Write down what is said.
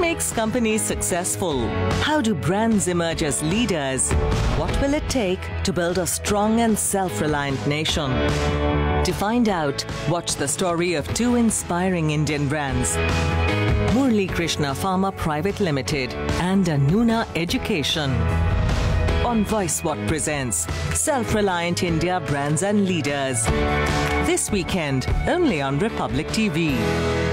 makes companies successful? How do brands emerge as leaders? What will it take to build a strong and self reliant nation? To find out, watch the story of two inspiring Indian brands Murli Krishna Pharma Private Limited and Anuna Education. On Voice What presents Self Reliant India Brands and Leaders. This weekend, only on Republic TV.